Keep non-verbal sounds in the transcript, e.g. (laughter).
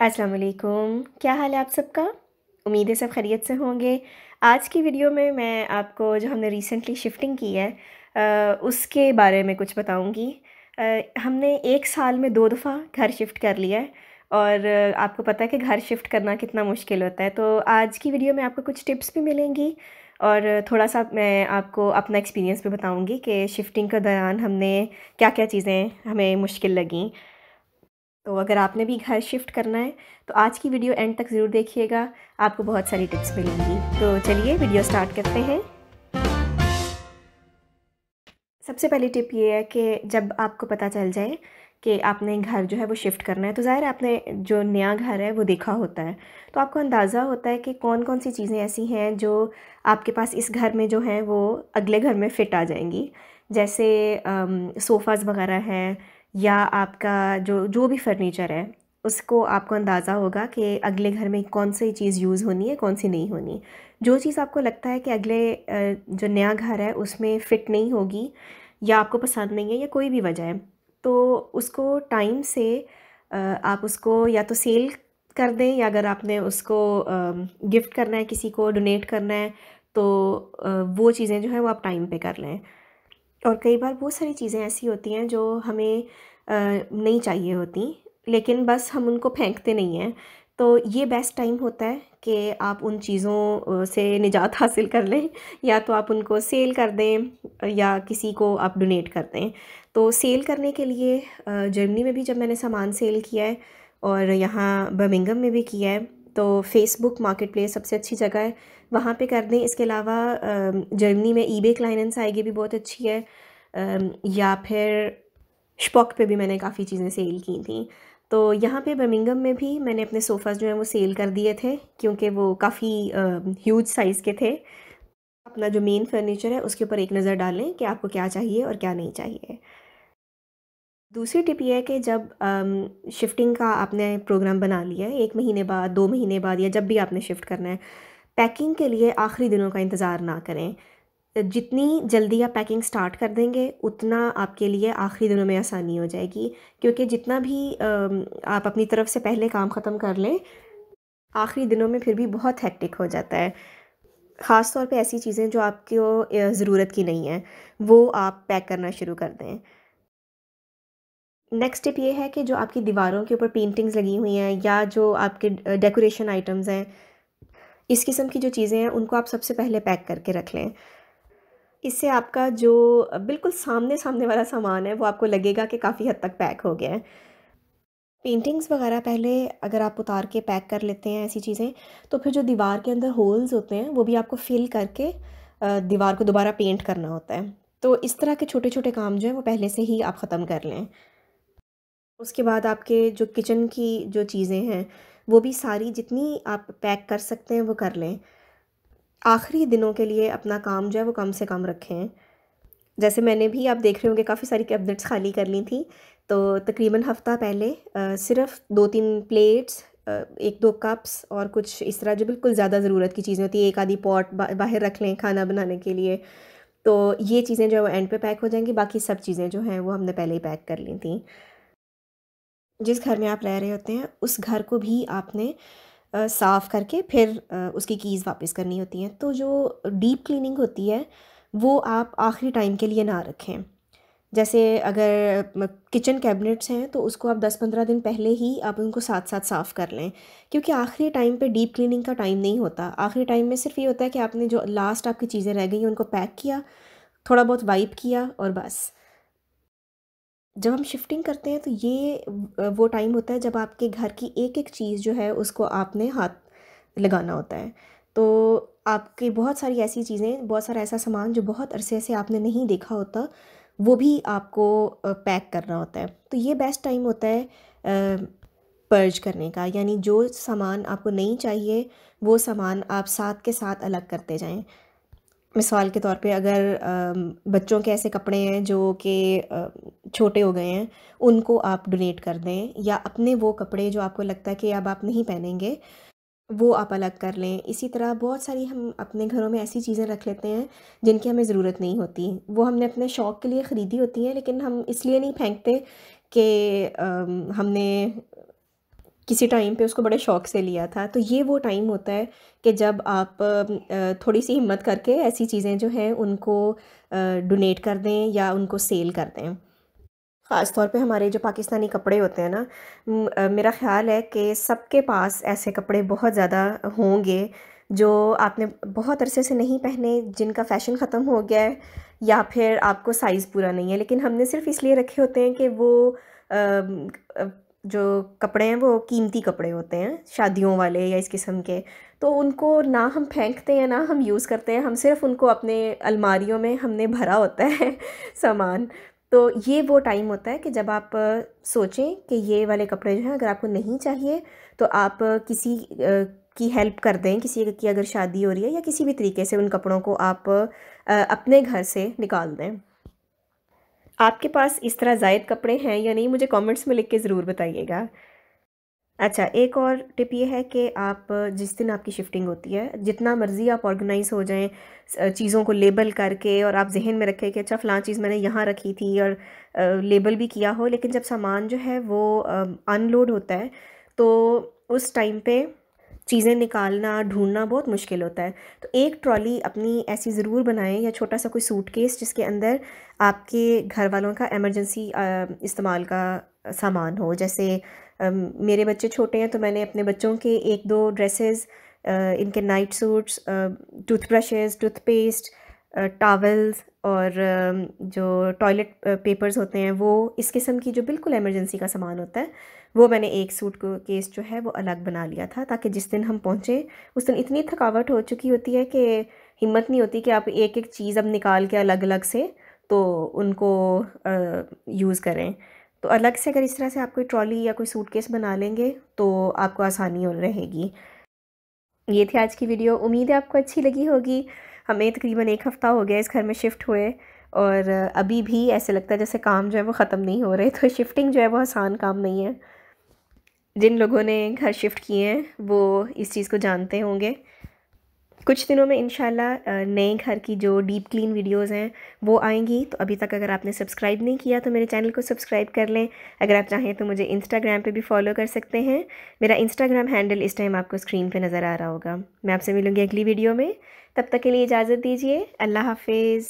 अस्सलाम वालेकुम क्या हाल है आप सबका? उम्मीद है सब खैरियत से होंगे। आज की वीडियो में मैं आपको जो हमने रिसेंटली शिफ्टिंग की है उसके बारे में कुछ बताऊँगी। हमने एक साल में दो दफ़ा घर शिफ्ट कर लिया है और आपको पता है कि घर शिफ्ट करना कितना मुश्किल होता है। तो आज की वीडियो में आपको कुछ टिप्स भी मिलेंगी और थोड़ा सा मैं आपको अपना एक्सपीरियंस भी बताऊँगी कि शिफ्टिंग के दौरान हमने क्या क्या चीज़ें हमें मुश्किल लगीं। तो अगर आपने भी घर शिफ्ट करना है तो आज की वीडियो एंड तक ज़रूर देखिएगा। आपको बहुत सारी टिप्स मिलेंगी। तो चलिए वीडियो स्टार्ट करते हैं। सबसे पहली टिप ये है कि जब आपको पता चल जाए कि आपने घर जो है वो शिफ्ट करना है तो ज़ाहिर आपने जो नया घर है वो देखा होता है। तो आपको अंदाज़ा होता है कि कौन कौन सी चीज़ें ऐसी हैं जो आपके पास इस घर में जो हैं वो अगले घर में फ़िट आ जाएँगी। जैसे सोफ़ाज़ वगैरह हैं या आपका जो जो भी फर्नीचर है, उसको आपको अंदाज़ा होगा कि अगले घर में कौन सी चीज़ यूज़ होनी है, कौन सी नहीं होनी। जो चीज़ आपको लगता है कि अगले जो नया घर है, उसमें फ़िट नहीं होगी या आपको पसंद नहीं है या कोई भी वजह है तो उसको टाइम से आप उसको या तो सेल कर दें या अगर आपने उसको गिफ्ट करना है, किसी को डोनेट करना है तो वो चीज़ें जो है वो आप टाइम पे कर लें। और कई बार बहुत सारी चीज़ें ऐसी होती हैं जो हमें नहीं चाहिए होती, लेकिन बस हम उनको फेंकते नहीं हैं। तो ये बेस्ट टाइम होता है कि आप उन चीज़ों से निजात (laughs) हासिल कर लें, या तो आप उनको सेल कर दें, या किसी को आप डोनेट कर दें। तो सेल करने के लिए जर्मनी में भी जब मैंने सामान सेल किया है और यहाँ बर्मिंगम में भी किया है तो फेसबुक मार्केट प्लेस सबसे अच्छी जगह है। वहाँ पे कर दें, इसके अलावा जर्मनी में ई बे क्लाइनेंस आएगी भी बहुत अच्छी है। या फिर शपॉक पे भी मैंने काफ़ी चीज़ें सेल की थी। तो यहाँ पे बर्मिंगम में भी मैंने अपने सोफ़ाज़ जो हैं वो सेल कर दिए थे, क्योंकि वो काफ़ी ह्यूज साइज़ के थे। अपना जो मेन फर्नीचर है, उसके ऊपर एक नज़र डालें कि आपको क्या चाहिए और क्या नहीं चाहिए। दूसरी टिप ये है कि जब शिफ्टिंग का आपने प्रोग्राम बना लिया है, एक महीने बाद, दो महीने बाद या जब भी आपने शिफ्ट करना है पैकिंग के लिए आखिरी दिनों का इंतज़ार ना करें। जितनी जल्दी आप पैकिंग स्टार्ट कर देंगे, उतना आपके लिए आखिरी दिनों में आसानी हो जाएगी। क्योंकि जितना भी आप अपनी तरफ़ से पहले काम ख़त्म कर लें, आखिरी दिनों में फिर भी बहुत हैक्टिक हो जाता है। ख़ास तौर पे ऐसी चीज़ें जो आपको ज़रूरत की नहीं है, वो आप पैक करना शुरू कर दें। नेक्स्ट टिप ये है कि जो आपकी दीवारों के ऊपर पेंटिंग्स लगी हुई हैं या जो आपके डेकोरेशन आइटम्स हैं, इस किस्म की जो चीज़ें हैं, उनको आप सबसे पहले पैक करके रख लें। इससे आपका जो बिल्कुल सामने सामने वाला सामान है, वो आपको लगेगा कि काफ़ी हद तक पैक हो गया है। पेंटिंग्स वगैरह पहले अगर आप उतार के पैक कर लेते हैं ऐसी चीज़ें तो फिर जो दीवार के अंदर होल्स होते हैं, वो भी आपको फिल करके दीवार को दोबारा पेंट करना होता है। तो इस तरह के छोटे छोटे काम जो हैं, वो पहले से ही आप ख़त्म कर लें। उसके बाद आपके जो किचन की जो चीज़ें हैं वो भी सारी जितनी आप पैक कर सकते हैं वो कर लें। आखिरी दिनों के लिए अपना काम जो है वो कम से कम रखें। जैसे मैंने भी आप देख रहे होंगे काफ़ी सारी कैबिनेट्स खाली कर ली थी। तो तकरीबन हफ़्ता पहले आ, सिर्फ़ दो तीन प्लेट्स एक दो कप्स और कुछ इस तरह जो बिल्कुल ज़्यादा ज़रूरत की चीज़ें होती है। एक आधी पॉट बा, बाहर रख लें खाना बनाने के लिए। तो ये चीज़ें जो है वो एंड पे पैक हो जाएँगी बाकी सब चीज़ें जो हैं वो हमने पहले ही पैक कर ली थी। जिस घर में आप रह रहे होते हैं, उस घर को भी आपने साफ़ करके फिर उसकी कीज़ वापस करनी होती हैं। तो जो डीप क्लीनिंग होती है, वो आप आखिरी टाइम के लिए ना रखें। जैसे अगर किचन कैबिनेट्स हैं तो उसको आप 10-15 दिन पहले ही आप उनको साथ साथ साफ़ कर लें। क्योंकि आखिरी टाइम पे डीप क्लीनिंग का टाइम नहीं होता। आखिरी टाइम में सिर्फ़ ये होता है कि आपने जो लास्ट आपकी चीज़ें रह गई हैं, उनको पैक किया, थोड़ा बहुत वाइप किया और बस। जब हम शिफ्टिंग करते हैं तो ये वो टाइम होता है जब आपके घर की एक एक चीज़ जो है, उसको आपने हाथ लगाना होता है। तो आपकी बहुत सारी ऐसी चीज़ें, बहुत सारा ऐसा सामान जो बहुत अरसे से आपने नहीं देखा होता, वो भी आपको पैक करना होता है। तो ये बेस्ट टाइम होता है पर्ज करने का। यानी जो सामान आपको नहीं चाहिए, वो सामान आप साथ के साथ अलग करते जाएँ। मिसाल के तौर पे अगर बच्चों के ऐसे कपड़े हैं जो कि छोटे हो गए हैं, उनको आप डोनेट कर दें या अपने वो कपड़े जो आपको लगता है कि अब आप नहीं पहनेंगे, वो आप अलग कर लें। इसी तरह बहुत सारी हम अपने घरों में ऐसी चीज़ें रख लेते हैं जिनकी हमें ज़रूरत नहीं होती। वो हमने अपने शौक़ के लिए ख़रीदी होती हैं, लेकिन हम इसलिए नहीं फेंकते कि हमने किसी टाइम पे उसको बड़े शौक़ से लिया था। तो ये वो टाइम होता है कि जब आप थोड़ी सी हिम्मत करके ऐसी चीज़ें जो हैं उनको डोनेट कर दें या उनको सेल कर दें। ख़ास तौर पे हमारे जो पाकिस्तानी कपड़े होते हैं ना मेरा ख़्याल है कि सबके पास ऐसे कपड़े बहुत ज़्यादा होंगे जो आपने बहुत अरसे से नहीं पहने, जिनका फ़ैशन ख़त्म हो गया है या फिर आपको साइज़ पूरा नहीं है। लेकिन हमने सिर्फ़ इसलिए रखे होते हैं कि वो जो कपड़े हैं वो कीमती कपड़े होते हैं शादियों वाले या इस किस्म के। तो उनको ना हम फेंकते हैं, ना हम यूज़ करते हैं, हम सिर्फ़ उनको अपने अलमारियों में हमने भरा होता है (laughs) सामान। तो ये वो टाइम होता है कि जब आप सोचें कि ये वाले कपड़े जो हैं अगर आपको नहीं चाहिए तो आप किसी की हेल्प कर दें, किसी की अगर शादी हो रही है या किसी भी तरीके से उन कपड़ों को आप अपने घर से निकाल दें। आपके पास इस तरह जायद कपड़े हैं या नहीं, मुझे कमेंट्स में लिख के ज़रूर बताइएगा। अच्छा एक और टिप ये है कि आप, जिस दिन आपकी शिफ्टिंग होती है, जितना मर्ज़ी आप ऑर्गेनाइज़ हो जाएँ चीज़ों को लेबल करके और आप जहन में रखें कि अच्छा फ़लाँ चीज़ मैंने यहाँ रखी थी और लेबल भी किया हो, लेकिन जब सामान जो है वो अनलोड होता है तो उस टाइम पे चीज़ें निकालना, ढूंढना बहुत मुश्किल होता है। तो एक ट्रॉली अपनी ऐसी ज़रूर बनाएँ या छोटा सा कोई सूटकेस जिसके अंदर आपके घर वालों का एमरजेंसी इस्तेमाल का सामान हो। जैसे मेरे बच्चे छोटे हैं तो मैंने अपने बच्चों के एक दो ड्रेसेस इनके night suits toothbrushes toothpaste towels और जो टॉयलेट पेपर्स होते हैं, वो इस किस्म की जो बिल्कुल इमरजेंसी का सामान होता है, वो मैंने एक सूट को केस जो है वो अलग बना लिया था, ताकि जिस दिन हम पहुँचे, उस दिन इतनी थकावट हो चुकी होती है कि हिम्मत नहीं होती कि आप एक एक चीज़ अब निकाल के अलग अलग से तो उनको यूज़ करें। तो अलग से अगर इस तरह से आप कोई ट्रॉली या कोई सूट केस बना लेंगे तो आपको आसानी रहेगी। ये थी आज की वीडियो उम्मीद है आपको अच्छी लगी होगी। हमें तकरीबन एक हफ़्ता हो गया इस घर में शिफ्ट हुए और अभी भी ऐसे लगता है जैसे काम जो है वो ख़त्म नहीं हो रहे तो शिफ्टिंग जो है वो आसान काम नहीं है। जिन लोगों ने घर शिफ्ट किए हैं, वो इस चीज़ को जानते होंगे। कुछ दिनों में इन नए घर की जो डीप क्लीन वीडियोस हैं, वो आएँगी। तो अभी तक अगर आपने सब्सक्राइब नहीं किया तो मेरे चैनल को सब्सक्राइब कर लें। अगर आप चाहें तो मुझे इंस्टाग्राम पे भी फॉलो कर सकते हैं। मेरा इंस्टाग्राम हैंडल इस टाइम आपको स्क्रीन पे नज़र आ रहा होगा। मैं आपसे मिलूँगी अगली वीडियो में। तब तक के लिए इजाज़त दीजिए। अल्लाह हाफिज़।